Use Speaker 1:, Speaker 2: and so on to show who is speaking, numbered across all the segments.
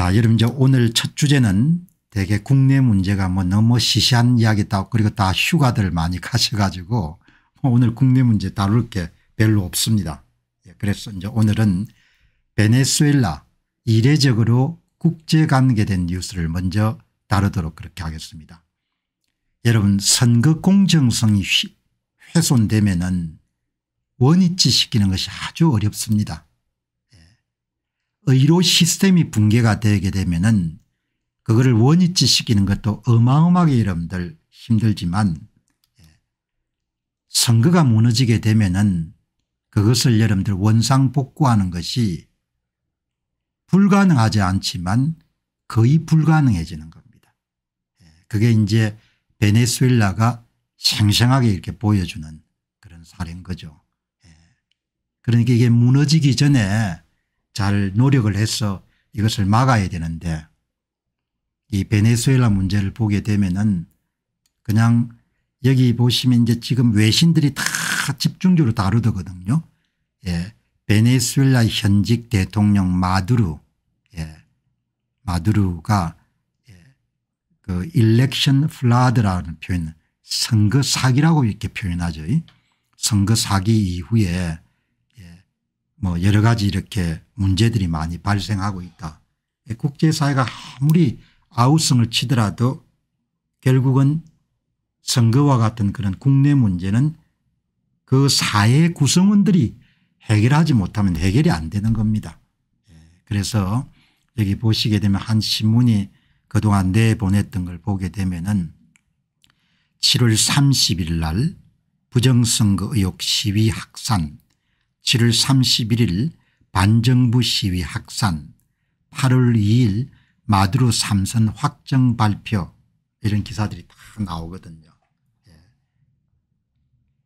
Speaker 1: 자 여러분 이제 오늘 첫 주제는 대개 국내 문제가 뭐 너무 시시한 이야기다 그리고 다 휴가들 많이 가셔가지고 오늘 국내 문제 다룰 게 별로 없습니다. 예, 그래서 이제 오늘은 베네수엘라 이례적으로 국제 관계된 뉴스를 먼저 다루도록 그렇게 하겠습니다. 여러분 선거 공정성이 훼손되면 은 원위치 시키는 것이 아주 어렵습니다. 예. 의료 시스템이 붕괴가 되게 되면 은 그거를 원위치 시키는 것도 어마어마하게 여러분들 힘들지만 예. 선거가 무너지게 되면 은 그것을 여러분들 원상복구하는 것이 불가능하지 않지만 거의 불가능해지는 겁니다. 예. 그게 이제 베네수엘라가 생생하게 이렇게 보여주는 그런 사례인 거죠. 예. 그러니까 이게 무너지기 전에 잘 노력을 해서 이것을 막아야 되는데 이 베네수엘라 문제를 보게 되면은 그냥 여기 보시면 이제 지금 외신들이 다 집중적으로 다루더거든요. 예. 베네수엘라 현직 대통령 마두로 예. 마두로가 그 election fraud라는 표현 선거 사기라고 이렇게 표현하죠. 선거 사기 이후에 예, 뭐 여러 가지 이렇게 문제들이 많이 발생하고 있다. 예, 국제사회가 아무리 아우성을 치더라도 결국은 선거와 같은 그런 국내 문제는 그 사회 구성원들이 해결하지 못하면 해결이 안 되는 겁니다. 예, 그래서 여기 보시게 되면 한 신문이 그동안 내보냈던 걸 보게 되면은 7월 30일 날 부정선거 의혹 시위 확산 7월 31일 반정부 시위 확산 8월 2일 마두로 삼선 확정 발표 이런 기사들이 다 나오거든요. 예.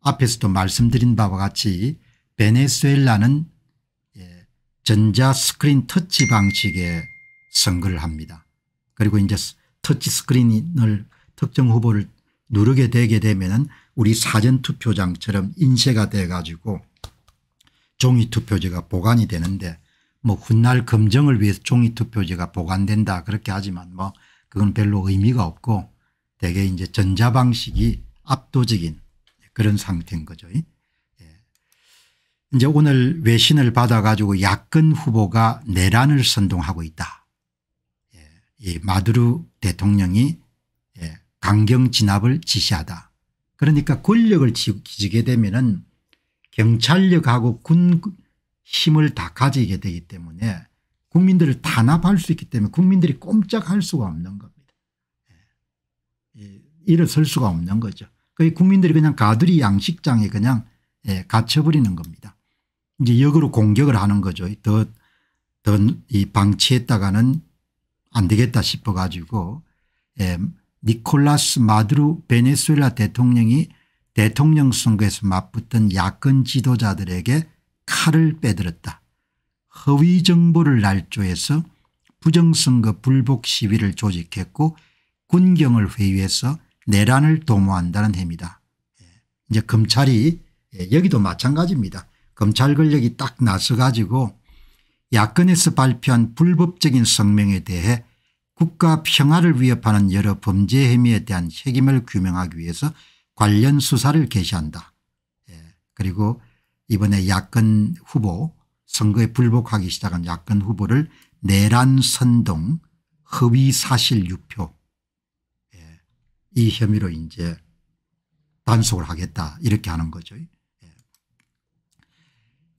Speaker 1: 앞에서도 말씀드린 바와 같이 베네수엘라는 예. 전자 스크린 터치 방식의 선거를 합니다. 그리고 이제 터치 스크린을 특정 후보를 누르게 되게 되면 우리 사전투표장처럼 인쇄가 돼 가지고 종이 투표지가 보관이 되는데 뭐 훗날 검정을 위해서 종이 투표지가 보관된다 그렇게 하지만 뭐 그건 별로 의미가 없고 대개 이제 전자 방식이 압도적인 그런 상태인 거죠. 예. 이제 오늘 외신을 받아 가지고 야권 후보가 내란을 선동하고 있다. 이 마두루 대통령이 예, 강경 진압을 지시하다. 그러니까 권력을 기지게 되면은 경찰력하고 군 힘을 다 가지게 되기 때문에 국민들을 탄압할 수 있기 때문에 국민들이 꼼짝할 수가 없는 겁니다. 예. 일어설 수가 없는 거죠. 그 국민들이 그냥 가두리 양식장에 그냥 예, 갇혀버리는 겁니다. 이제 역으로 공격을 하는 거죠. 더, 더 이 방치했다가는 안 되겠다 싶어 가지고 예, 니콜라스 마두루 베네수엘라 대통령이 대통령 선거에서 맞붙던 야권 지도자들에게 칼을 빼들었다. 허위 정보를 날조해서 부정선거 불복 시위를 조직했고 군경을 회유해서 내란을 도모한다는 혐의다. 예, 이제 검찰이 예, 여기도 마찬가지입니다. 검찰 권력이 딱 나서 가지고 야권에서 발표한 불법적인 성명에 대해 국가 평화를 위협하는 여러 범죄 혐의에 대한 책임을 규명하기 위해서 관련 수사를 개시한다. 예. 그리고 이번에 야권 후보 선거에 불복하기 시작한 야권 후보를 내란 선동 허위 사실 유표 예. 이 혐의로 이제 단속을 하겠다 이렇게 하는 거죠.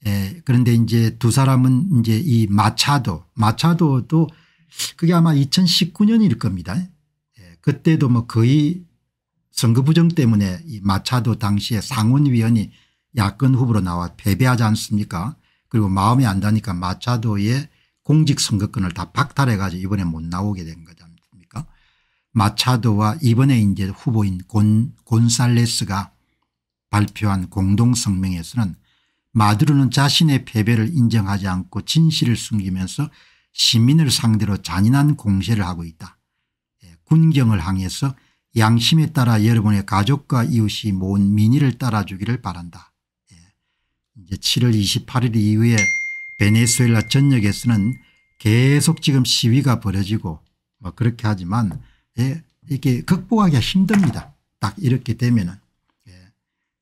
Speaker 1: 예, 그런데 이제 두 사람은 이제 이 마차도 마차도도 그게 아마 2019년일 겁니다. 예, 그때도 뭐 거의 선거 부정 때문에 이 마차도 당시에 상원위원이 야권 후보로 나와 패배하지 않습니까 그리고 마음에 안 다니까 마차도의 공직선거권을 다 박탈해 가지고 이번에 못 나오게 된 거지 않습니까 마차도와 이번에 이제 후보인 곤, 곤살레스가 발표한 공동성명에서는 마두르는 자신의 패배를 인정하지 않고 진실을 숨기면서 시민을 상대로 잔인한 공세를 하고 있다. 예, 군경을 항해서 양심에 따라 여러분의 가족과 이웃이 모은 민의를 따라주기를 바란다. 예, 이제 7월 28일 이후에 베네수엘라 전역에서는 계속 지금 시위가 벌어지고 뭐 그렇게 하지만 예, 이게 극복하기가 힘듭니다. 딱 이렇게 되면은. 예.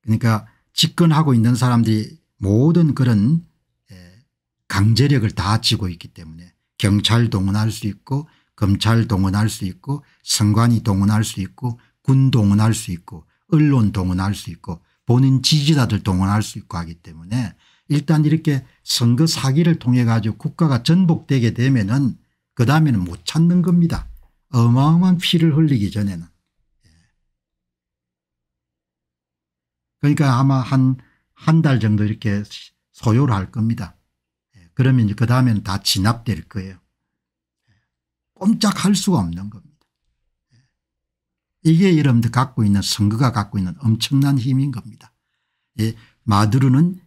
Speaker 1: 그러니까 집권하고 있는 사람들이 모든 그런 예, 강제력을 다 지고 있기 때문에 경찰 동원할 수 있고 검찰 동원할 수 있고 선관위 동원할 수 있고 군 동원할 수 있고 언론 동원할 수 있고 본인 지지자들 동원할 수 있고 하기 때문에 일단 이렇게 선거 사기를 통해 가지고 국가가 전복되게 되면은 그 다음에는 못 찾는 겁니다. 어마어마한 피를 흘리기 전에는. 예. 그러니까 아마 한 한 달 정도 이렇게 소요를 할 겁니다. 예. 그러면 그 다음에는 다 진압될 거예요. 예. 꼼짝할 수가 없는 겁니다. 이게 여러분들 갖고 있는 선거가 갖고 있는 엄청난 힘인 겁니다. 마두르는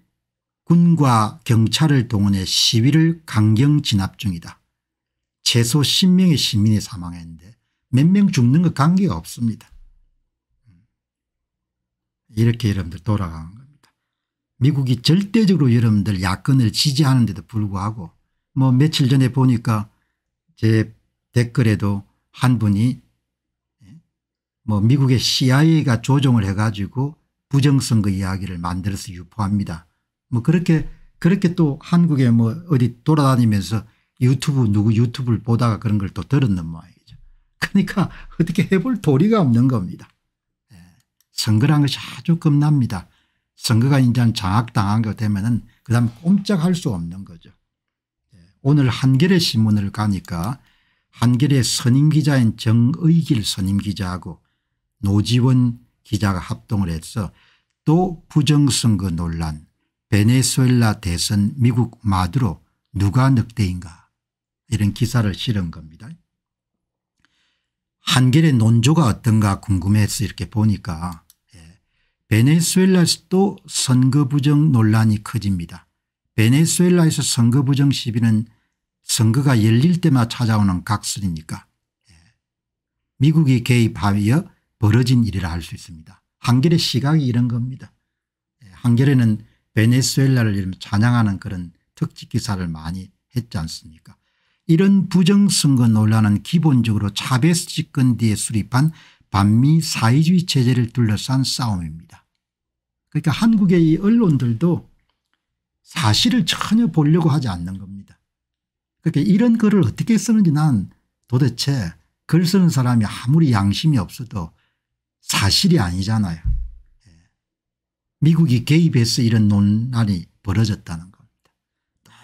Speaker 1: 군과 경찰을 동원해 시위를 강경 진압 중이다. 최소 10명의 시민이 사망했는데 몇 명 죽는 것 관계가 없습니다. 이렇게 여러분들 돌아가는 겁니다. 미국이 절대적으로 여러분들 야권을 지지하는데도 불구하고 뭐 며칠 전에 보니까 제 댓글에도 한 분이 뭐 미국의 CIA가 조종을 해가지고 부정선거 이야기를 만들어서 유포합니다. 뭐 그렇게 그렇게 또 한국에 뭐 어디 돌아다니면서 유튜브 누구 유튜브를 보다가 그런 걸 또 들었는 모양이죠. 그러니까 어떻게 해볼 도리가 없는 겁니다. 예. 선거란 것이 아주 겁납니다. 선거가 이제 장악당한 거 되면은 그다음 꼼짝할 수 없는 거죠. 예. 오늘 한겨레 신문을 가니까 한겨레 선임 기자인 정의길 선임 기자하고 노지원 기자가 합동을 해서 또 부정선거 논란 베네수엘라 대선 미국 마두로 누가 늑대인가 이런 기사를 실은 겁니다. 한결의 논조가 어떤가 궁금해서 이렇게 보니까 예. 베네수엘라에서도 선거 부정 논란이 커집니다. 베네수엘라에서 선거 부정 시비는 선거가 열릴 때마다 찾아오는 각설이니까 예. 미국이 개입하여 벌어진 일이라 할 수 있습니다. 한결의 시각이 이런 겁니다. 예. 한결에는 베네수엘라를 찬양하는 그런 특집 기사를 많이 했지 않습니까 이런 부정선거 논란은 기본적으로 차베스 집권 뒤에 수립한 반미 사회주의 체제를 둘러싼 싸움입니다. 그러니까 한국의 이 언론들도 사실을 전혀 보려고 하지 않는 겁니다. 그러니까 이런 글을 어떻게 쓰는지 난 도대체 글 쓰는 사람이 아무리 양심이 없어도 사실이 아니잖아요. 미국이 개입해서 이런 논란이 벌어졌다는 겁니다.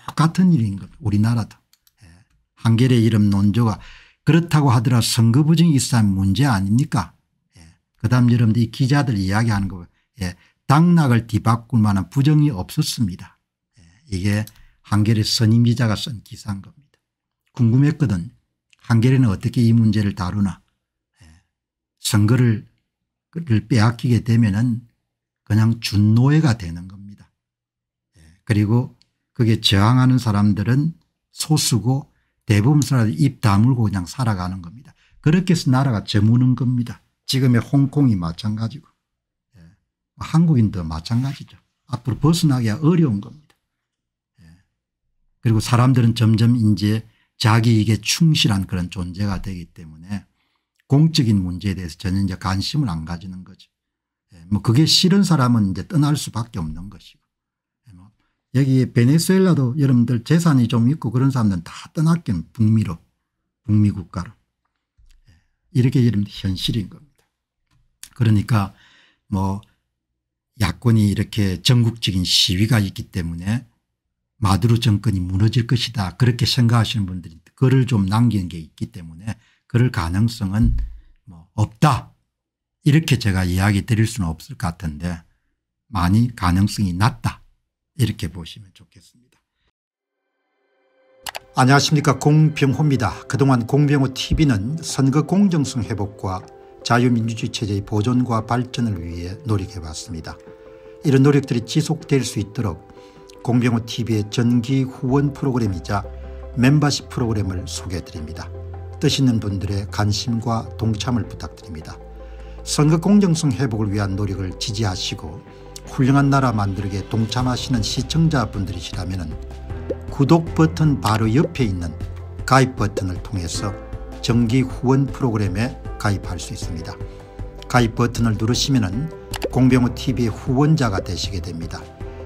Speaker 1: 똑같은 일인 겁니다. 우리나라도. 예. 한결의 이름 논조가 그렇다고 하더라 선거 부정이 있으면 문제 아닙니까 예. 그 다음 여러분들 이 기자들 이야기하는 거 예. 당락을 뒤바꿀 만한 부정이 없었습니다. 예. 이게 한결의 선임 기자가 쓴 기사인 겁니다. 궁금했거든. 한결에는 어떻게 이 문제를 다루나. 예. 선거를 빼앗기게 되면은 그냥 준노예가 되는 겁니다. 예, 그리고 그게 저항하는 사람들은 소수고 대부분 사람들이 입 다물고 그냥 살아가는 겁니다. 그렇게 해서 나라가 저무는 겁니다. 지금의 홍콩이 마찬가지고 예. 한국인도 마찬가지죠. 앞으로 벗어나기가 어려운 겁니다. 예. 그리고 사람들은 점점 이제 자기에게 충실한 그런 존재가 되기 때문에 공적인 문제에 대해서 전혀 이제 관심을 안 가지는 거죠. 예, 뭐 그게 싫은 사람은 이제 떠날 수밖에 없는 것이고 예, 뭐 여기 베네수엘라도 여러분들 재산이 좀 있고 그런 사람들은 다 떠났긴 북미로 북미 국가로 예, 이렇게 여러분들 현실인 겁니다. 그러니까 뭐 야권이 이렇게 전국적인 시위가 있기 때문에 마두로 정권이 무너질 것이다 그렇게 생각하시는 분들이 글을 좀 남기는 게 있기 때문에 그럴 가능성은 뭐 없다 이렇게 제가 이야기 드릴 수는 없을 것 같은데 많이 가능성이 낮다 이렇게 보시면 좋겠습니다. 안녕하십니까 공병호입니다. 그동안 공병호 tv는 선거 공정성 회복과 자유민주주의 체제의 보존과 발전을 위해 노력해왔습니다. 이런 노력들이 지속될 수 있도록 공병호 tv의 전기 후원 프로그램이자 멤버십 프로그램을 소개해드립니다. 뜻 있는 분들의 관심과 동참을 부탁드립니다. 선거 공정성 회복을 위한 노력을 지지하시고 훌륭한 나라 만들기에 동참하시는 시청자분들이시라면 구독 버튼 바로 옆에 있는 가입 버튼을 통해서 정기 후원 프로그램에 가입할 수 있습니다. 가입 버튼을 누르시면 공병호TV의 후원자가 되시게 됩니다.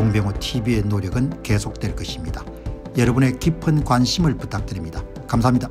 Speaker 1: 공병호TV의 노력은 계속될 것입니다. 여러분의 깊은 관심을 부탁드립니다. 감사합니다.